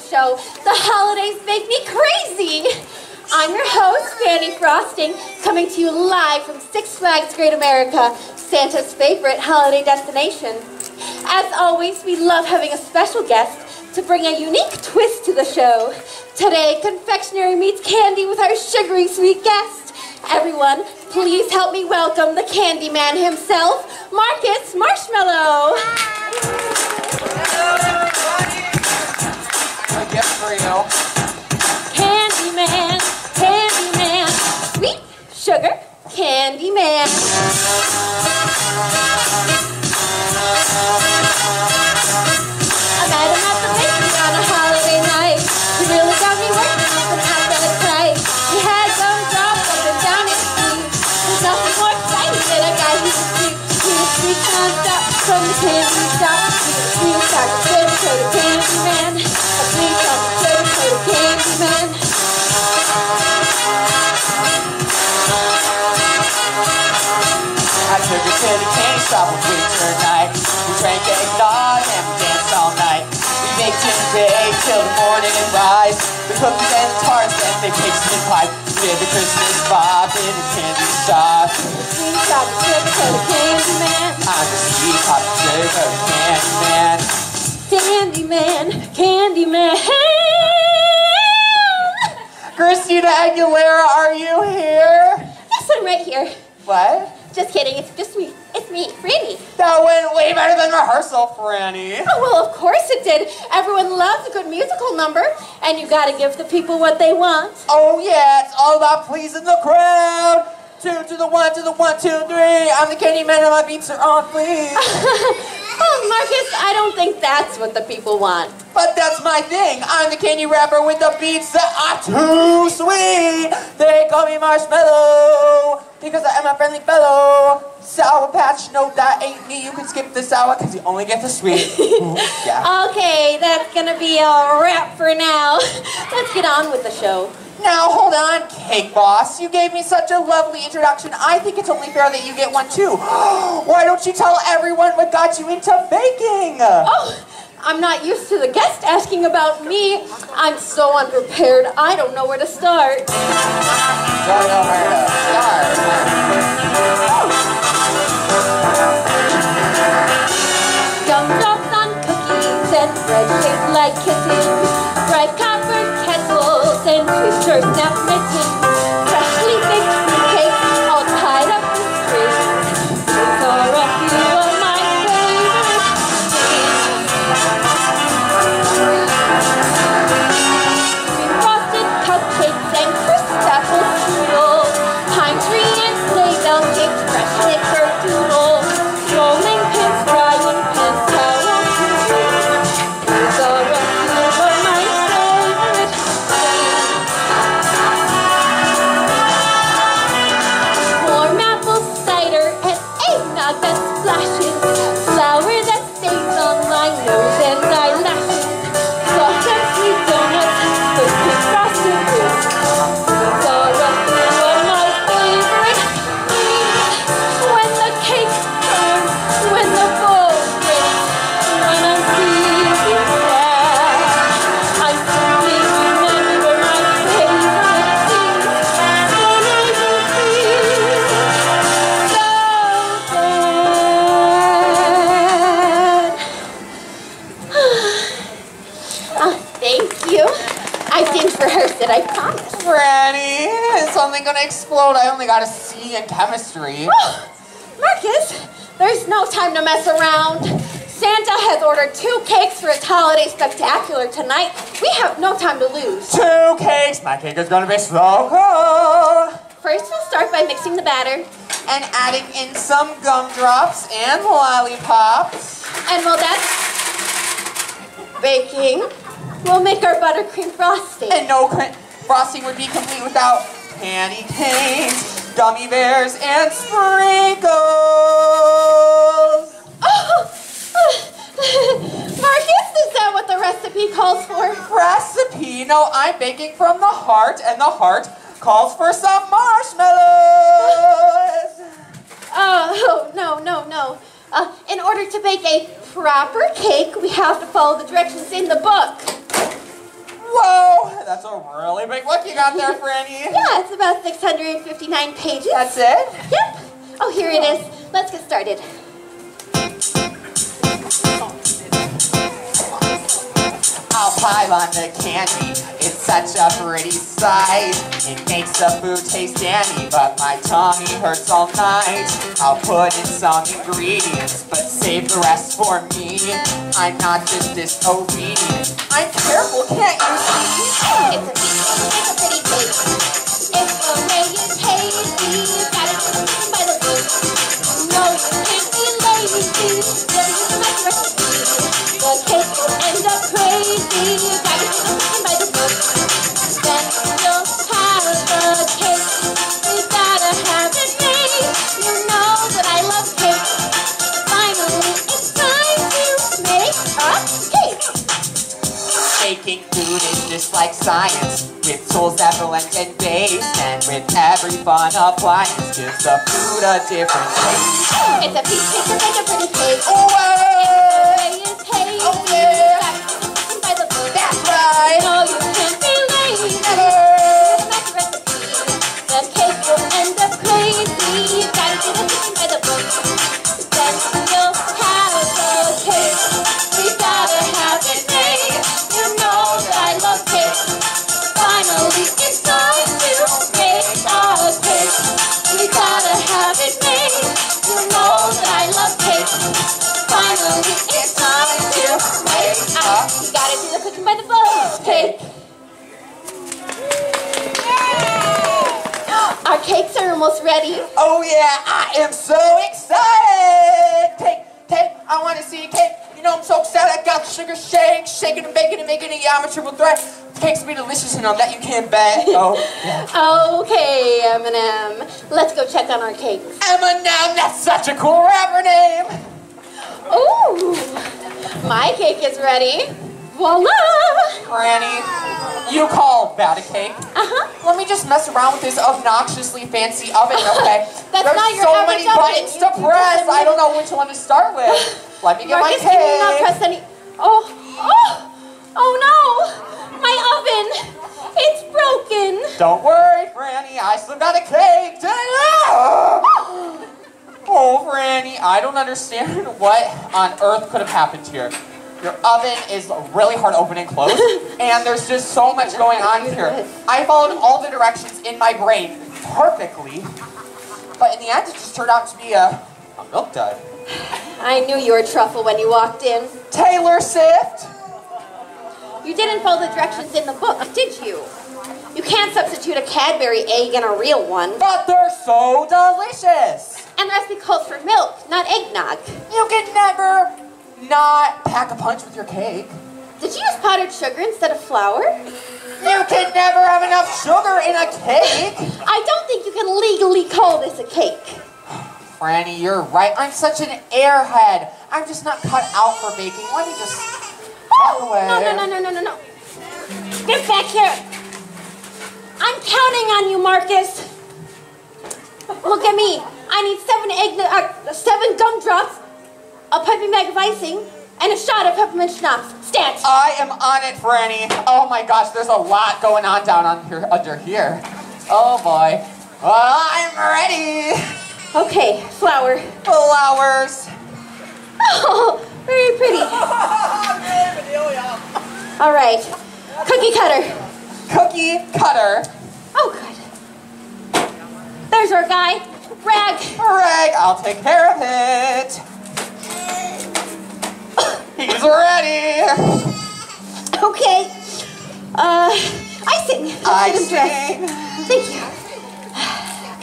show. The holidays bake me crazy. I'm your host, Franny Frosting, coming to you live from Six Flags Great America, Santa's favorite holiday destination. As always, we love having a special guest to bring a unique twist to the show. Today, confectionery meets candy with our sugary sweet guest. Everyone, please help me welcome the candy man himself, Marcus Marshmallow. Hello, you. Candy Her to the candy shop on winter night. We drank eggnog and we danced all night. We and baked till the morning and rise. The cookies and tarts and the cakes and pie. We had the Christmas bob in the candy shop. Sweet chocolate sweet potato candy man. I'm the sweet hot sugar candy man. Candy man, candy man. Christina Aguilera, are you here? Yes, I'm right here. What? Just kidding, it's just me. It's me, Franny. That went way better than rehearsal, Franny. Oh, well, of course it did. Everyone loves a good musical number, and you gotta give the people what they want. Oh yeah, it's all about pleasing the crowd. Two to the one, to the one, two, three. I'm the candy man and my beats are on fleek. oh, Marcus, I don't think that's what the people want. But that's my thing. I'm the candy rapper with the beats that are too sweet. They call me Marshmallow because I am a friendly fellow. Sour Patch, no, that ain't me. You can skip the sour because you only get the sweet. Yeah. Okay, that's gonna be a wrap for now. Let's get on with the show. Now hold on, Cake Boss. You gave me such a lovely introduction. I think it's only fair that you get one too. Why don't you tell everyone what got you into baking? Oh, I'm not used to the guest asking about me. I'm so unprepared, I don't know where to start. Don't know where to start. Gumdrops on cookies and bread shaped like kittens. And snap mittens. I only got a C in chemistry. Oh, Marcus, there's no time to mess around. Santa has ordered two cakes for his holiday spectacular tonight. We have no time to lose. Two cakes. My cake is gonna be so cool. First, we'll start by mixing the batter. And adding in some gumdrops and lollipops. And while that's baking, we'll make our buttercream frosting. And no frosting would be complete without candy canes, gummy bears, and sprinkles. Oh! Marcus, is that what the recipe calls for? Recipe? No, I'm baking from the heart, and the heart calls for some marshmallows. Oh, no, no, no. Uh, in order to bake a proper cake, we have to follow the directions in the book. Whoa, that's a really big book you got there, Franny. Yeah, it's about 659 pages. That's it? Yep. Oh, here it is. Let's get started. I'll pile on the candy. It's such a pretty sight. It makes the food taste dandy, but my tummy hurts all night. I'll put in some ingredients, but save the rest for me. I'm not just disobedient. I'm careful, can't you see? It's a, it's a pretty cake. Just like science With tools that blend and base And with every fun appliance Gives the food a different taste It's a piece to make a pretty cake. Oh, Way is tasty. Oh, am so excited! Cake, cake, I want to see a cake. You know I'm so excited. I got the sugar shake, shaking and baking and making it. Yeah, I'm a triple threat. Cakes be delicious, and on that you can't bet. Oh, yeah. Okay, Eminem. Let's go check on our cakes. Eminem, that's such a cool rapper name. Ooh, my cake is ready. Voila! Granny, you call that a cake? Uh-huh. Let me just mess around with this obnoxiously fancy oven, okay? That's There's not your so many oven. buttons You- to press. I don't know which one to start with. Let me get Marcus, my can you not cake. press any? Oh, oh, oh no! My oven! It's broken! Don't worry, Franny. I still got a cake. Oh, Franny, I don't understand what on earth could have happened here. Your oven is really hard to open and close, and there's just so much going on here. I followed all the directions in my brain perfectly, but in the end, it just turned out to be a, a milk dud. I knew you were truffle when you walked in. Taylor Sift. You didn't follow the directions in the book, did you? You can't substitute a Cadbury egg and a real one. But they're so delicious. And the recipe calls for milk, not eggnog. You can never not pack a punch with your cake. Did you use powdered sugar instead of flour? You can never have enough sugar in a cake. I don't think you can legally call this a cake. Franny, you're right. I'm such an airhead. I'm just not cut out for baking. Let me just walk away. No, no, no, no, no, no, no. Get back here. I'm counting on you, Marcus. Look at me. I need seven egg, uh, seven gumdrops, a piping bag of icing, and a shot of peppermint schnapps. Stat. I am on it, Franny. Oh my gosh, there's a lot going on down on here, under here. Oh boy. Well, I'm ready. Okay, flour. Flowers. Oh, very pretty. All right, cookie cutter. Cookie cutter. Oh, good. There's our guy, Rag. Greg, I'll take care of it. He's ready. Okay. Uh, get him dressed. Icing. Thank you.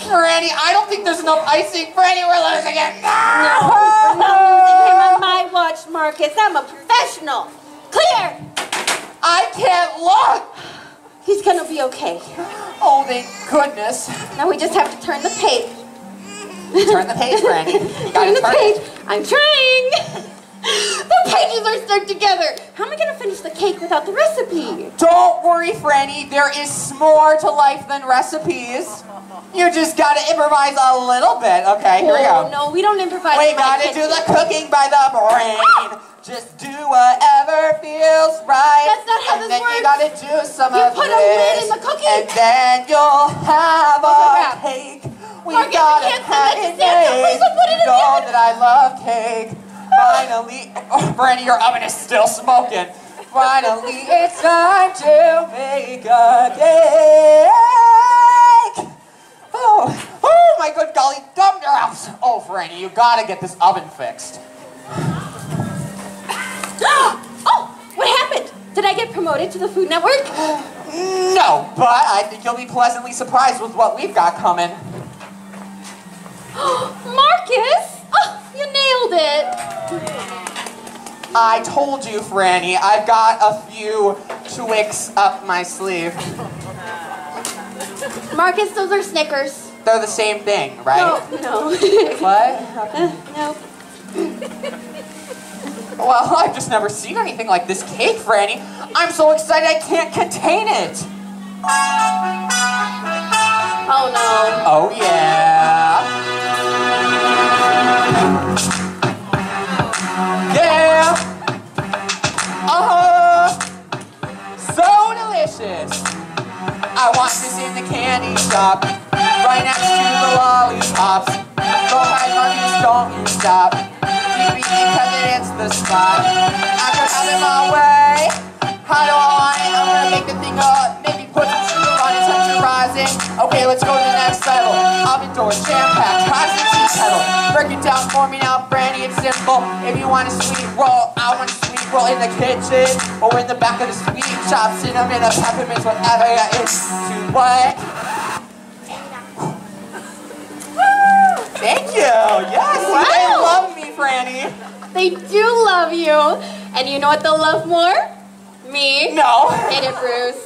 Franny, I don't think there's enough icing. Franny, we're losing it. No, losing him on my watch, Marcus. I'm a professional. Clear. I can't look. He's gonna be okay. Oh, thank goodness. Now we just have to turn the page. Turn the page, Franny. Turn the page. I'm trying. The pages are stuck together. How am I gonna finish the cake without the recipe? Don't worry, Franny. There is more to life than recipes. You just gotta improvise a little bit. Okay, here we oh, go. no, we don't improvise. We gotta do the cooking by the brain. Just do whatever feels right. That's not how and this then you works. gotta do some You of put a lid in the cooking. And then you'll have put it in You know the that I love cake. Finally, oh, Brandy, your oven is still smoking. Finally, it's time to make a cake. Oh, oh my good golly, dumb. Oh, Franny, you gotta get this oven fixed. Oh, oh, what happened? Did I get promoted to the Food Network? No, but I think you'll be pleasantly surprised with what we've got coming. Marcus! Oh, you nailed it. I told you, Franny, I've got a few tricks up my sleeve. Marcus, those are Snickers. They're the same thing, right? No, no. What? no. Well, I've just never seen anything like this cake, Franny. I'm so excited I can't contain it. Oh no. Oh, yeah. Yeah. Shop, right next to the lollipops. Go ahead, Marcus, don't you stop. Keep eating cause it hits the spot. After having my way, how do I want it? I'm gonna make the thing up, maybe put some sugar on it, temperature rising. Okay, let's go to the next level. Oven door, jam packed, hot tea kettle. Break it down for me now, Brandy, it's simple. If you want a sweet roll, I want a sweet roll in the kitchen or in the back of the sweet shop. Cinnamon, a peppermint, whatever it is. To what? Thank you. Yes, Wow. they love me, Franny. They do love you. And you know what they'll love more? Me. No. Hit it, Bruce.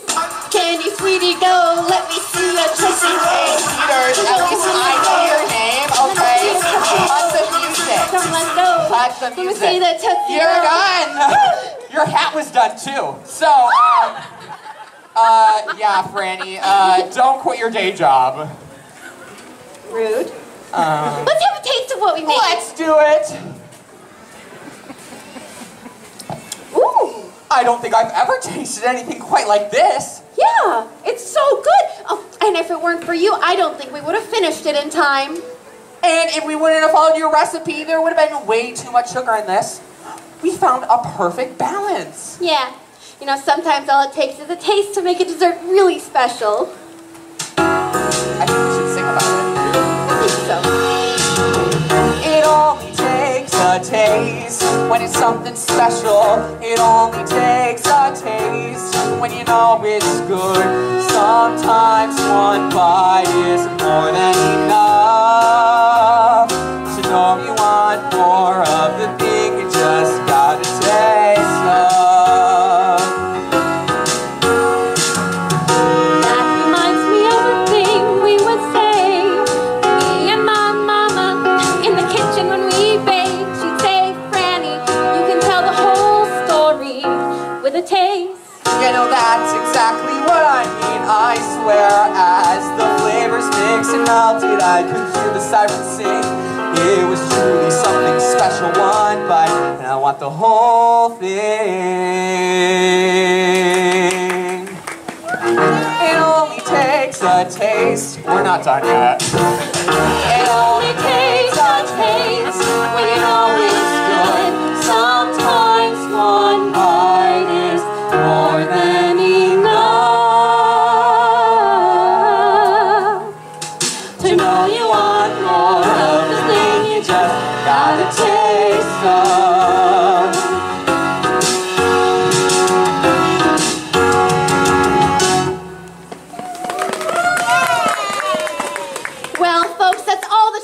Candy, sweetie, go. Let me see your tricks. Peters, at least I know your name, okay? Cut the music. Come, let's go. Cut the Let me music. see that tootsie You're roll. done. Your hat was done too. So, um, uh, yeah, Franny, uh, don't quit your day job. Rude. Um, Let's have a taste of what we made. let's do it. Ooh. I don't think I've ever tasted anything quite like this. Yeah, it's so good. Oh, and if it weren't for you, I don't think we would have finished it in time. And if we wouldn't have followed your recipe, there would have been way too much sugar in this. We found a perfect balance. Yeah. You know, sometimes all it takes is a taste to make a dessert really special. A taste when it's something special. It only takes a taste when you know it's good. Sometimes one bite is more than enough. Whole thing. It only takes a taste. We're not done yet.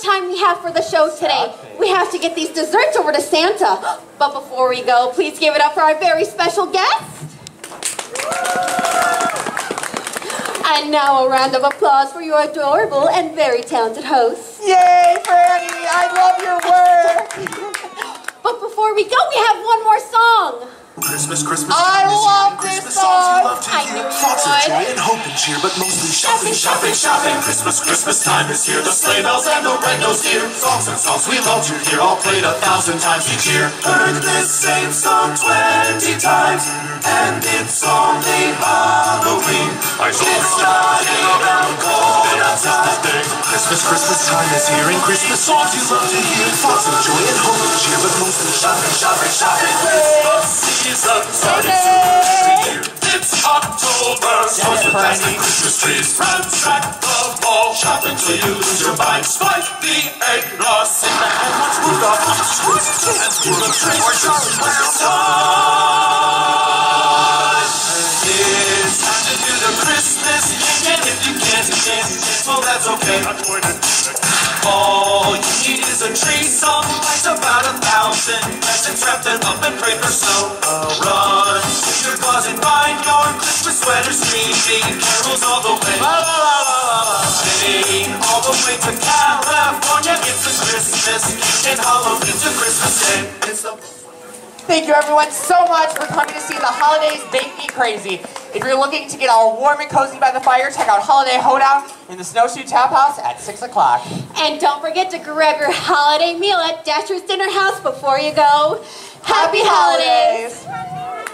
Time we have for the show today. We have to get these desserts over to Santa. But before we go, please give it up for our very special guest. And now a round of applause for your adorable and very talented host. Yay, Franny! I love your work! But before before we go, we have one more song. Christmas, Christmas, I love here. this Christmas songs song. you love to I hear. Thoughts of joy and hope and cheer, but mostly shopping, shopping, shopping. Christmas, Christmas time is here. The sleigh bells and the red nose deer. Songs and songs we love to hear, all played a thousand times each year. Heard this same song twenty times, and it's only Halloween. I saw it's starting around cold outside. Christmas, Christmas time is here, and Christmas songs you love to hear. Thoughts of joy and hope and cheer, but mostly shopping, shopping, shopping. Christmas starting to year. It's October, so it's the dancing Christmas trees. Ransack the mall, shopping till you lose your mind. Spike the eggnog, sit back and watch Rudolph. And through the trees, dance, that's okay. All you need is a tree, some lights about a thousand presents wrapped it up and pray for snow. Run to your closet, find your Christmas sweater, streaming carols all the way. La la la la la. Sing all the way to California. It's a Christmas and Halloween's a Christmas day. Thank you everyone so much for coming to see the holidays bake me crazy. If you're looking to get all warm and cozy by the fire, check out Holiday Hoedown in the Snowshoe Tap House at 6 o'clock. And don't forget to grab your holiday meal at Dasher's Dinner House before you go. Happy, holidays. holidays.